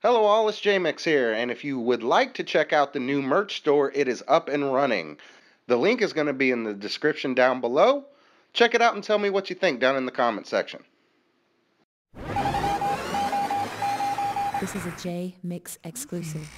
Hello, all. It's JMix here, and if you would like to check out the new merch store, it is up and running. The link is going to be in the description down below. Check it out and tell me what you think down in the comment section. This is a J Mix exclusive.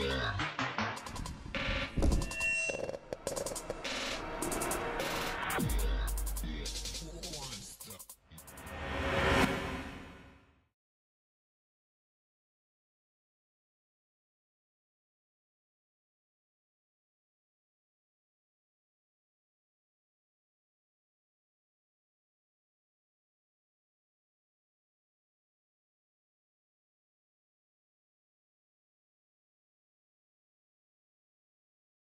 对。